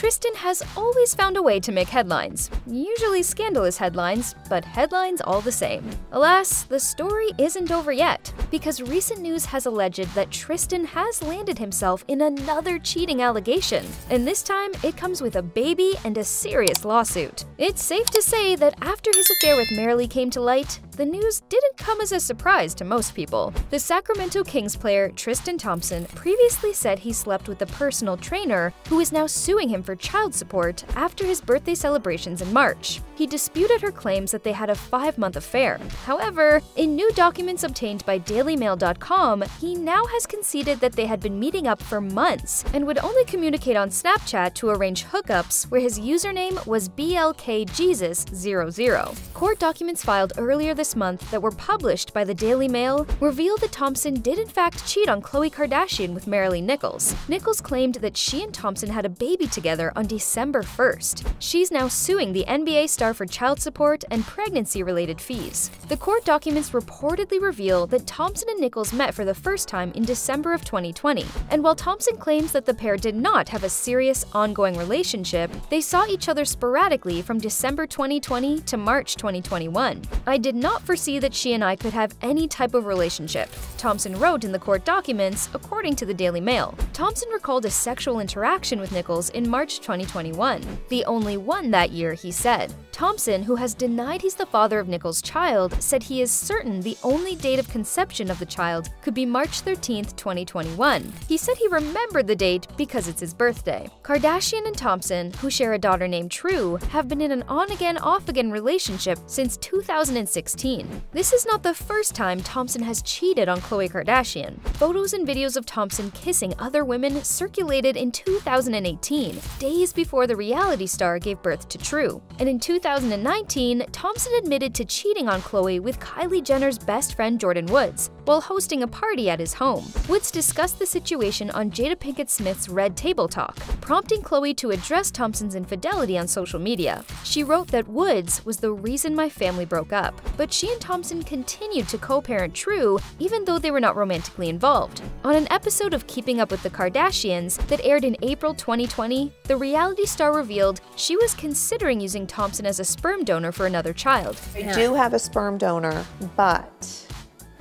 Tristan has always found a way to make headlines. Usually scandalous headlines, but headlines all the same. Alas, the story isn't over yet, because recent news has alleged that Tristan has landed himself in another cheating allegation, and this time it comes with a baby and a serious lawsuit. It's safe to say that after his affair with Maralee came to light, the news didn't come as a surprise to most people. The Sacramento Kings player Tristan Thompson previously said he slept with a personal trainer who is now suing him for child support after his birthday celebrations in March. He disputed her claims that they had a five-month affair. However, in new documents obtained by DailyMail.com, he now has conceded that they had been meeting up for months and would only communicate on Snapchat to arrange hookups where his username was BLKJesus00. Court documents filed earlier this month that were published by the Daily Mail revealed that Thompson did in fact cheat on Khloe Kardashian with Maralee Nichols. Nichols claimed that she and Thompson had a baby together on December 1st. She's now suing the NBA star for child support and pregnancy-related fees. The court documents reportedly reveal that Thompson and Nichols met for the first time in December of 2020, and while Thompson claims that the pair did not have a serious, ongoing relationship, they saw each other sporadically from December 2020 to March 2021. I did not foresee that she and I could have any type of relationship, Thompson wrote in the court documents, according to the Daily Mail. Thompson recalled a sexual interaction with Nichols in March 2021, the only one that year, he said. Thompson, who has denied he's the father of Nichols' child, said he is certain the only date of conception of the child could be March 13, 2021. He said he remembered the date because it's his birthday. Kardashian and Thompson, who share a daughter named True, have been in an on-again, off-again relationship since 2016. This is not the first time Thompson has cheated on Khloe Kardashian. Photos and videos of Thompson kissing other women circulated in 2018, days before the reality star gave birth to True. And in 2019, Thompson admitted to cheating on Khloe with Kylie Jenner's best friend Jordyn Woods while hosting a party at his home. Woods discussed the situation on Jada Pinkett Smith's Red Table Talk, prompting Khloe to address Thompson's infidelity on social media. She wrote that Woods was the reason my family broke up, but she and Thompson continued to co-parent True even though they were not romantically involved. On an episode of Keeping Up with the Kardashians that aired in April 2020, the reality star revealed she was considering using Thompson as a sperm donor for another child. I do have a sperm donor, but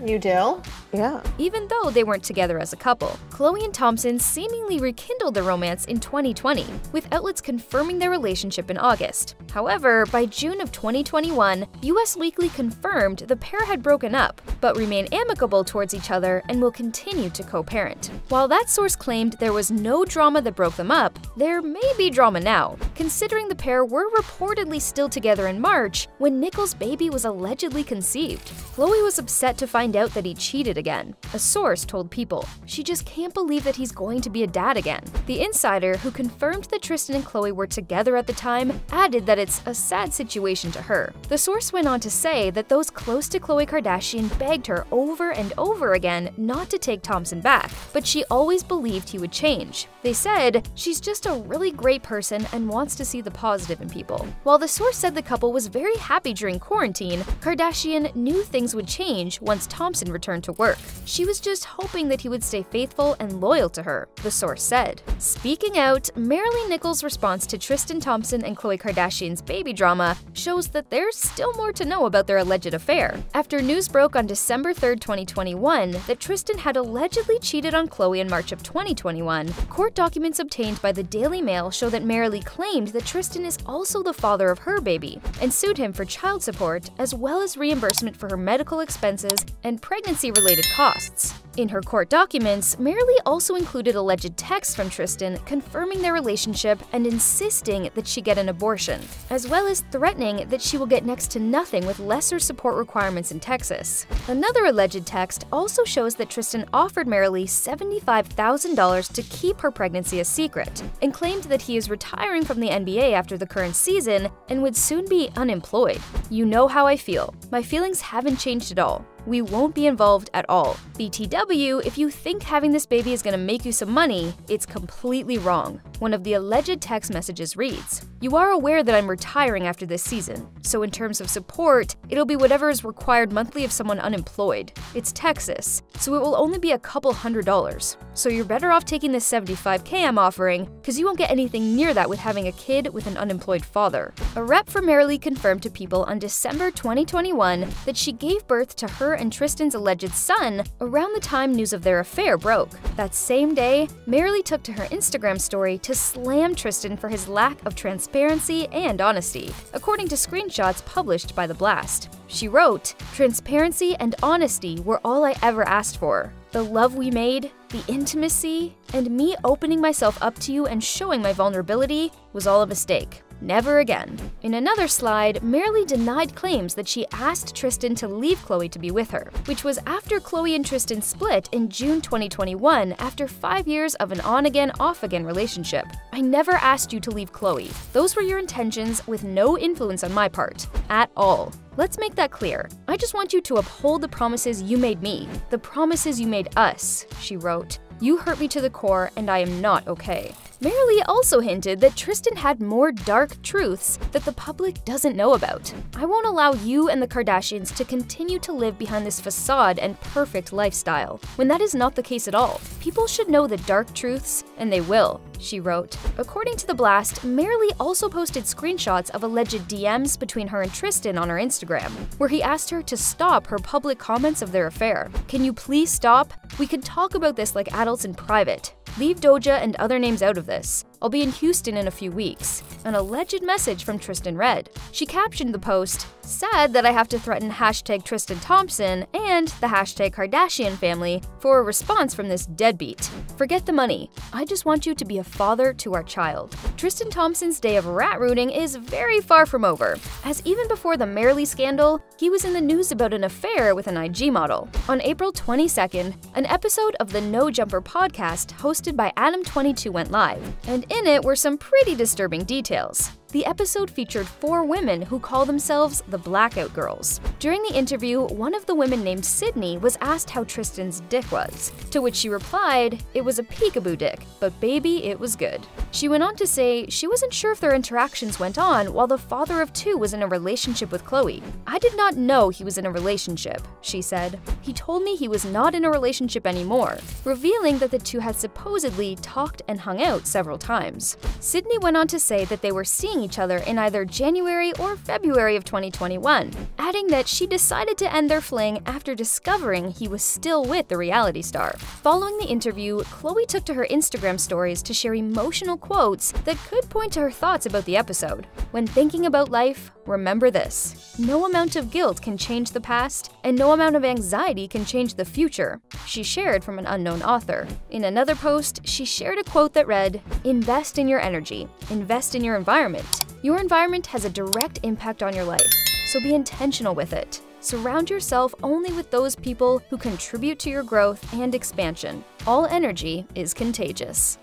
you do? Yeah. Even though they weren't together as a couple, Khloe and Thompson seemingly rekindled their romance in 2020, with outlets confirming their relationship in August. However, by June of 2021, US Weekly confirmed the pair had broken up, but remain amicable towards each other and will continue to co-parent. While that source claimed there was no drama that broke them up, there may be drama now, considering the pair were reportedly still together in March when Nichols' baby was allegedly conceived. Khloe was upset to find out that he cheated again. A source told People, she just can't believe that he's going to be a dad again. The insider, who confirmed that Tristan and Khloe were together at the time, added that it's a sad situation to her. The source went on to say that those close to Khloe Kardashian begged her over and over again not to take Thompson back, but she always believed he would change. They said, she's just a really great person and wants to see the positive in people. While the source said the couple was very happy during quarantine, Kardashian knew things would change once Thompson returned to work. She was just hoping that he would stay faithful and loyal to her, the source said. Speaking out, Maralee Nichols' response to Tristan Thompson and Khloe Kardashian's baby drama shows that there's still more to know about their alleged affair. After news broke on December 3, 2021, that Tristan had allegedly cheated on Khloe in March of 2021, court documents obtained by the Daily Mail show that Maralee claimed that Tristan is also the father of her baby and sued him for child support as well as reimbursement for her medical expenses and pregnancy-related costs. In her court documents, Maralee also included alleged texts from Tristan confirming their relationship and insisting that she get an abortion, as well as threatening that she will get next to nothing with lesser support requirements in Texas. Another alleged text also shows that Tristan offered Maralee $75,000 to keep her pregnancy a secret, and claimed that he is retiring from the NBA after the current season and would soon be unemployed. You know how I feel. My feelings haven't changed at all we won't be involved at all. BTW, if you think having this baby is gonna make you some money, it's completely wrong. One of the alleged text messages reads, You are aware that I'm retiring after this season, so in terms of support, it'll be whatever is required monthly of someone unemployed. It's Texas, so it will only be a couple hundred dollars. So you're better off taking this 75k I'm offering, because you won't get anything near that with having a kid with an unemployed father. A rep for Maralee confirmed to People on December 2021 that she gave birth to her and Tristan's alleged son around the time news of their affair broke. That same day, Maralee took to her Instagram story to slam Tristan for his lack of transparency and honesty, according to screenshots published by The Blast. She wrote, Transparency and honesty were all I ever asked for. The love we made, the intimacy, and me opening myself up to you and showing my vulnerability was all a mistake. Never again. In another slide, Maralee denied claims that she asked Tristan to leave Khloe to be with her, which was after Khloe and Tristan split in June 2021 after five years of an on again, off again relationship. I never asked you to leave Khloe. Those were your intentions with no influence on my part. At all. Let's make that clear. I just want you to uphold the promises you made me, the promises you made us, she wrote. You hurt me to the core, and I am not okay. Maralee also hinted that Tristan had more dark truths that the public doesn't know about. I won't allow you and the Kardashians to continue to live behind this facade and perfect lifestyle, when that is not the case at all. People should know the dark truths, and they will she wrote. According to The Blast, Maralee also posted screenshots of alleged DMs between her and Tristan on her Instagram, where he asked her to stop her public comments of their affair. Can you please stop? We could talk about this like adults in private. Leave Doja and other names out of this. I'll be in Houston in a few weeks. An alleged message from Tristan read. She captioned the post, Sad that I have to threaten hashtag Tristan Thompson and the hashtag Kardashian family for a response from this deadbeat. Forget the money. I just want you to be a father to our child. Tristan Thompson's day of rat rooting is very far from over, as even before the Maralee scandal, he was in the news about an affair with an IG model. On April 22nd, an episode of the No Jumper podcast hosted by Adam22 went live, and in it were some pretty disturbing details. The episode featured four women who call themselves the Blackout Girls. During the interview, one of the women named Sydney was asked how Tristan's dick was, to which she replied, it was a peekaboo dick, but baby, it was good. She went on to say she wasn't sure if their interactions went on while the father of two was in a relationship with Khloe. I did not know he was in a relationship, she said. He told me he was not in a relationship anymore, revealing that the two had supposedly talked and hung out several times. Sydney went on to say that they were seeing each other in either January or February of 2021, adding that she decided to end their fling after discovering he was still with the reality star. Following the interview, Khloe took to her Instagram stories to share emotional quotes that could point to her thoughts about the episode. When thinking about life, remember this no amount of guilt can change the past, and no amount of anxiety can change the future, she shared from an unknown author. In another post, she shared a quote that read Invest in your energy, invest in your environment. Your environment has a direct impact on your life, so be intentional with it. Surround yourself only with those people who contribute to your growth and expansion. All energy is contagious.